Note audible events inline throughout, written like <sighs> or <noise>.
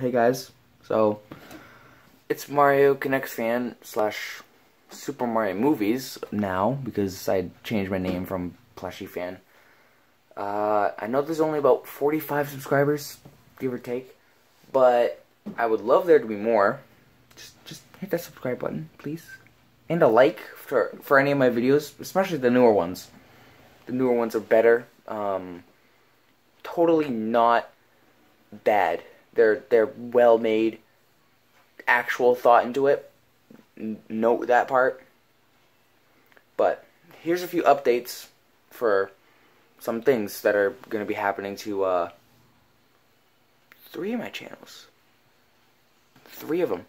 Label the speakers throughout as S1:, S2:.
S1: Hey guys, so it's Mario K'NEX fan slash Super Mario Movies now because I changed my name from Plushy fan. Uh, I know there's only about 45 subscribers, give or take, but I would love there to be more. Just, just hit that subscribe button, please, and a like for for any of my videos, especially the newer ones. The newer ones are better. Um, totally not bad. They're they're well made. Actual thought into it. Note that part. But here's a few updates for some things that are going to be happening to uh, three of my channels. Three of them.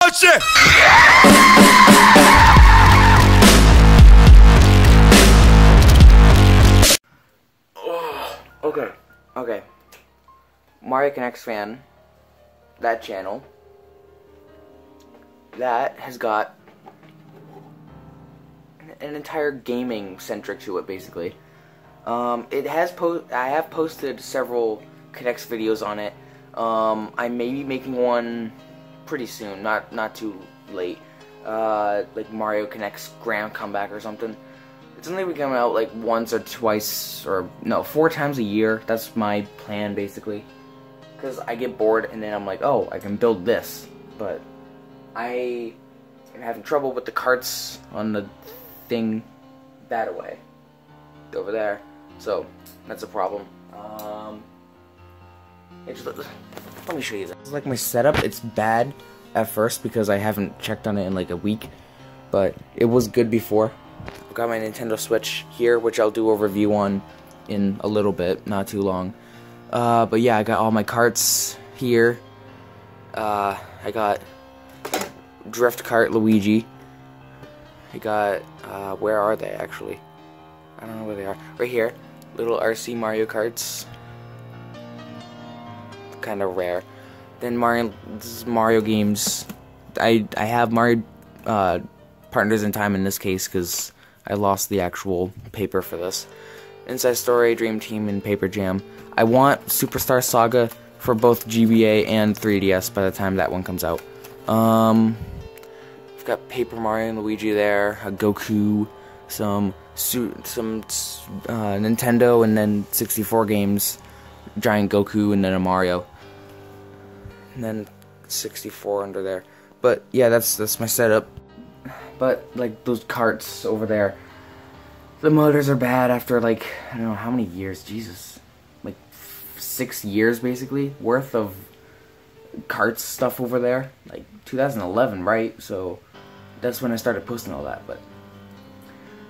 S1: Oh shit! <sighs> okay, okay. Mario K'NEX fan, that channel, that has got an entire gaming centric to it, basically. Um, it has po I have posted several K'NEX videos on it. Um, I may be making one pretty soon, not not too late. Uh, like Mario K'NEX Grand Comeback or something. It's only coming out like once or twice, or no, four times a year. That's my plan, basically. Because I get bored and then I'm like, oh, I can build this. But I am having trouble with the carts on the thing that away. Over there. So, that's a problem. Um, let me show you that. This is like my setup. It's bad at first because I haven't checked on it in like a week. But it was good before. I've got my Nintendo Switch here, which I'll do a review on in a little bit, not too long. Uh, but yeah, I got all my carts here. Uh, I got Drift Cart Luigi. I got, uh, where are they actually? I don't know where they are. Right here. Little RC Mario Karts. Kind of rare. Then Mario, Mario games. I, I have Mario, uh, Partners in Time in this case because I lost the actual paper for this. Inside Story, Dream Team, and Paper Jam. I want Superstar Saga for both GBA and 3DS by the time that one comes out. Um, I've got Paper Mario and Luigi there, a Goku, some some uh, Nintendo, and then 64 games, Giant Goku, and then a Mario, and then 64 under there. But yeah, that's that's my setup. But like those carts over there, the motors are bad after like I don't know how many years. Jesus, like six years basically worth of carts stuff over there. Like 2011, right? So that's when I started posting all that. But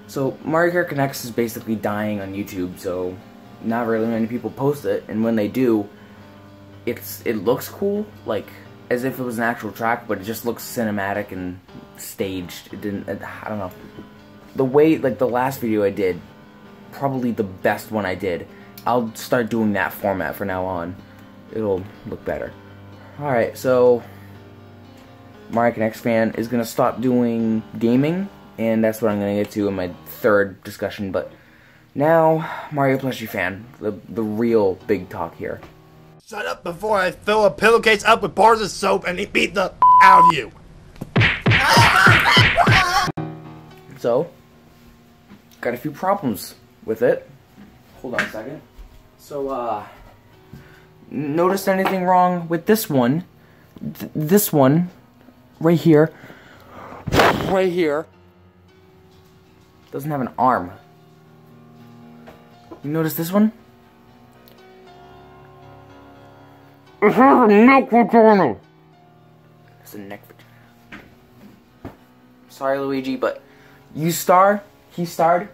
S1: so Mario Kart K'NEX is basically dying on YouTube. So not really many people post it, and when they do, it's it looks cool, like as if it was an actual track, but it just looks cinematic and staged. It didn't. It, I don't know. The way, like the last video I did, probably the best one I did. I'll start doing that format for now on. It'll look better. Alright, so Mario Connects fan is gonna stop doing gaming, and that's what I'm gonna get to in my third discussion. But now, Mario Plushie fan, the the real big talk here.
S2: Shut up before I fill a pillowcase up with bars of soap and beat the out of you.
S1: So, got a few problems with it. Hold on a second. So, uh, noticed anything wrong with this one? Th this one, right here, right here, doesn't have an arm. You notice this one?
S2: It has a neck vagina.
S1: It's a neck vagina. Sorry, Luigi, but you star, he starred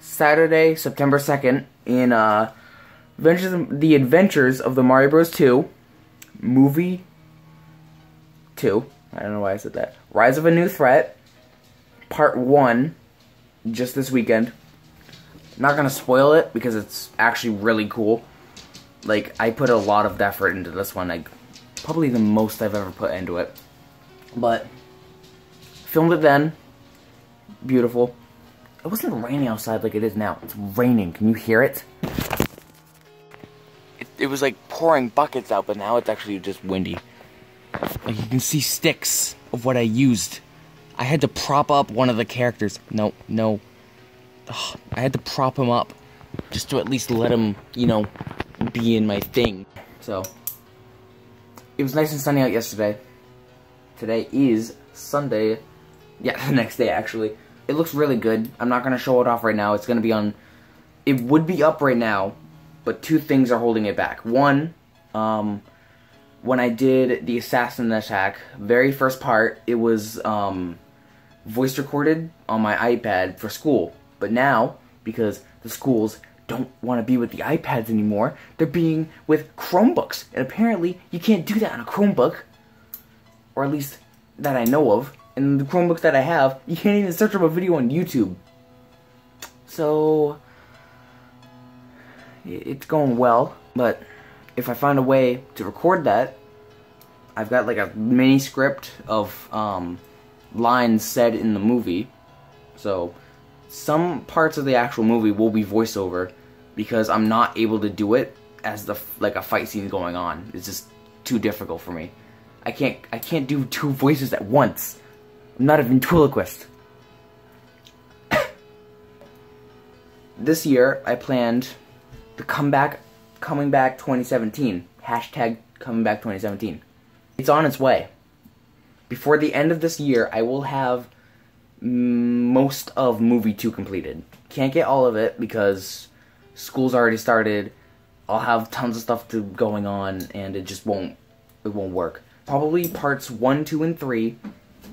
S1: Saturday, September 2nd in uh, Adventures, The Adventures of the Mario Bros. 2 movie 2. I don't know why I said that. Rise of a New Threat part 1 just this weekend. not going to spoil it because it's actually really cool. Like I put a lot of effort into this one. Like probably the most I've ever put into it. But filmed it then. Beautiful. It wasn't raining outside like it is now. It's raining. Can you hear it? it was like pouring buckets out, but now it's actually just windy. Like you can see sticks of what I used. I had to prop up one of the characters. No, no. Ugh, I had to prop him up just to at least let him, you know, be in my thing. So, it was nice and sunny out yesterday. Today is Sunday. Yeah, <laughs> the next day actually. It looks really good. I'm not gonna show it off right now. It's gonna be on. It would be up right now, but two things are holding it back. One, um, when I did the assassin attack, very first part, it was um, voice recorded on my iPad for school. But now, because the schools don't want to be with the iPads anymore, they're being with Chromebooks. And apparently, you can't do that on a Chromebook, or at least that I know of. And the Chromebooks that I have, you can't even search up a video on YouTube. So, it's going well, but if I find a way to record that, I've got like a mini script of um, lines said in the movie. So some parts of the actual movie will be voiceover because I'm not able to do it as the like a fight scene going on. It's just too difficult for me. I can't I can't do two <laughs> voices at once. I'm not a ventriloquist. <coughs> this year I planned the comeback coming back 2017. Hashtag coming back 2017. It's on its way. Before the end of this year, I will have most of movie 2 completed. Can't get all of it because school's already started. I'll have tons of stuff to going on and it just won't it won't work. Probably parts 1, 2 and 3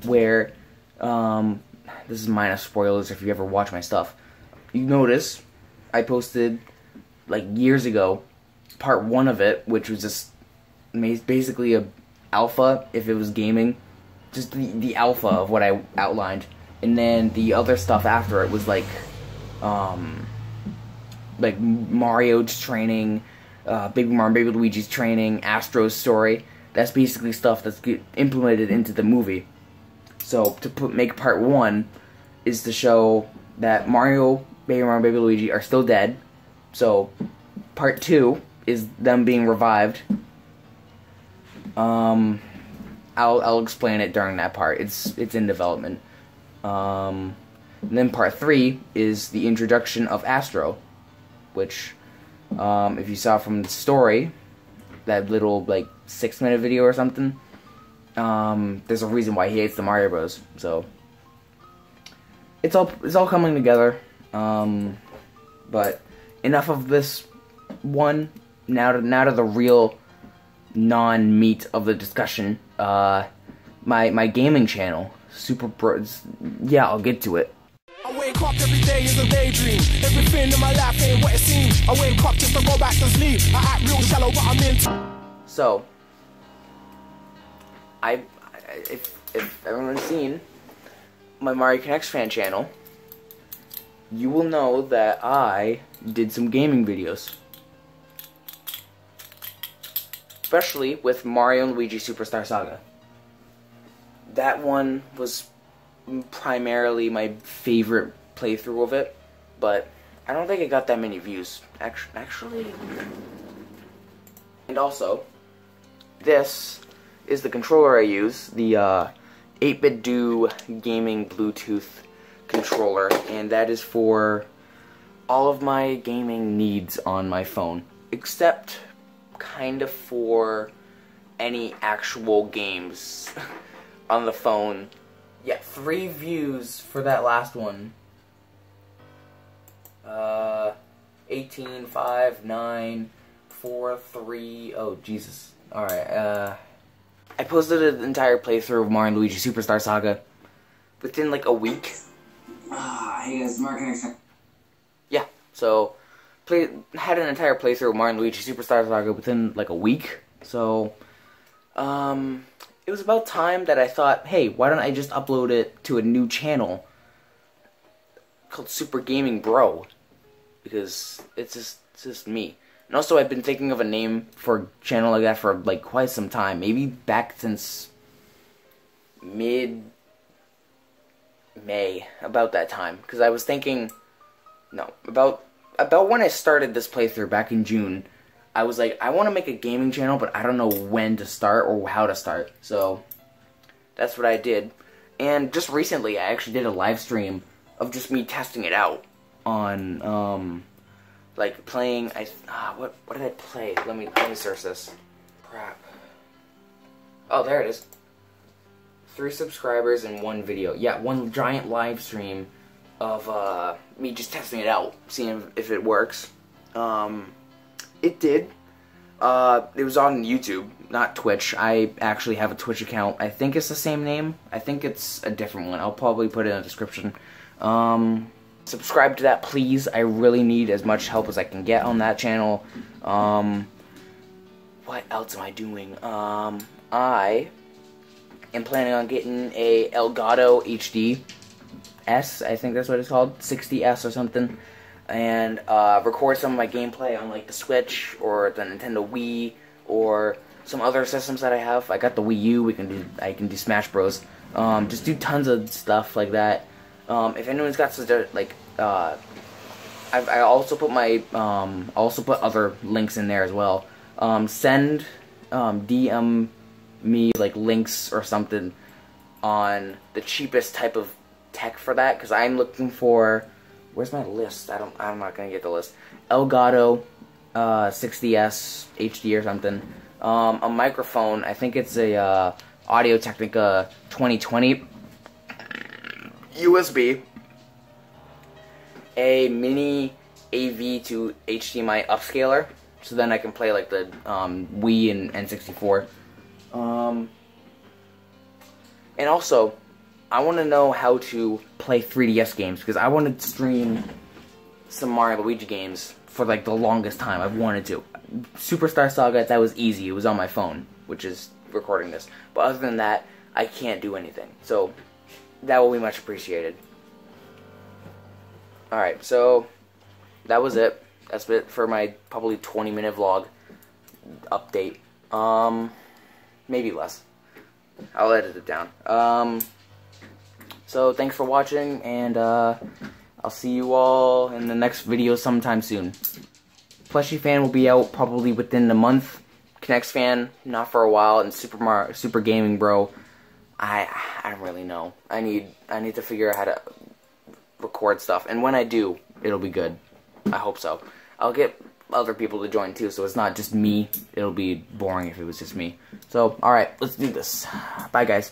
S1: where um this is minus spoilers if you ever watch my stuff. You notice I posted like years ago part 1 of it which was just basically a alpha if it was gaming just the, the alpha of what I outlined. And then the other stuff after it was like um like Mario's training uh, Baby Mario Baby Luigi's training Astro's story. That's basically stuff that's implemented into the movie so to put make part one is to show that Mario Baby Mario Baby Luigi are still dead so part two is them being revived um, I'll I'll explain it during that part. It's it's in development. Um, then part three is the introduction of Astro, which, um, if you saw from the story, that little like six minute video or something, um, there's a reason why he hates the Mario Bros. So it's all it's all coming together. Um, but enough of this one. Now to now to the real non-meat of the discussion, uh, my my gaming channel, Super Bros. Yeah, I'll get to it. I wake up every day is a daydream. Everything in my life ain't what it seems. I wake up just to go back to sleep. I act real shallow, but I'm in. So, I, if if everyone's seen my Mario K'NEX fan channel, you will know that I did some gaming videos. especially with Mario and Luigi Superstar Saga. That one was primarily my favorite playthrough of it, but I don't think it got that many views. Actually, and also, this is the controller I use, the 8BitDo uh, Gaming Bluetooth controller, and that is for all of my gaming needs on my phone, except kind of for any actual games <laughs> on the phone. Yeah, three views for that last one. Uh, 18, 5, 9, 4, 3, oh, Jesus. Alright, uh, I posted an entire playthrough of Mario & Luigi Superstar Saga within like a week. Ah, hey guys, Mark Yeah, so played had an entire playthrough of Mario & Luigi Superstar Saga within like a week. So, um, it was about time that I thought, hey, why don't I just upload it to a new channel called Super Gaming Bro? Because it's just it's just me. And also, I've been thinking of a name for a channel like that for like quite some time. Maybe back since mid May, about that time. Because I was thinking, no, about about when I started this playthrough back in June, I was like, I want to make a gaming channel, but I don't know when to start or how to start. So that's what I did. And just recently, I actually did a live stream of just me testing it out on, um, like playing. I ah, what what did I play? Let me let me search this. Crap. Oh, there it is. Three subscribers and one video. Yeah, one giant live stream of uh, me just testing it out, seeing if it works. Um, it did. Uh, it was on YouTube, not Twitch. I actually have a Twitch account. I think it's the same name. I think it's a different one. I'll probably put it in the description. Um, subscribe to that, please. I really need as much help as I can get on that channel. Um, what else am I doing? Um, I am planning on getting a Elgato HD S, I think that's what it's called, 60S or something and uh, record some of my gameplay on like the Switch or the Nintendo Wii or some other systems that I have. I got the Wii U. We can do I can do Smash Bros. Um, just do tons of stuff like that. Um, if anyone's got like, uh, I've, I also put my um, also put other links in there as well. Um, send um, DM me like links or something on the cheapest type of tech for that because I'm looking for Where's my list? I don't. I'm not gonna get the list. Elgato, uh, 60s HD or something. Um, a microphone. I think it's a uh, Audio Technica 2020. USB. A mini AV to HDMI upscaler, so then I can play like the um, Wii and N64. Um, and also, I want to know how to play 3DS games because I want to stream some Mario Luigi games for like the longest time. I've wanted to. Superstar Saga, that was easy. It was on my phone, which is recording this. But other than that, I can't do anything. So that will be much appreciated. Alright, so that was it. That's it for my probably 20 minute vlog update. Um, maybe less. I'll edit it down. Um, so thanks for watching, and uh, I'll see you all in the next video sometime soon. Plushie fan will be out probably within the month. K'NEX fan, not for a while, and Super Mar Super Gaming Bro, I I don't really know. I need I need to figure out how to record stuff, and when I do, it'll be good. I hope so. I'll get other people to join too, so it's not just me. It'll be boring if it was just me. So, alright, let's do this. Bye, guys.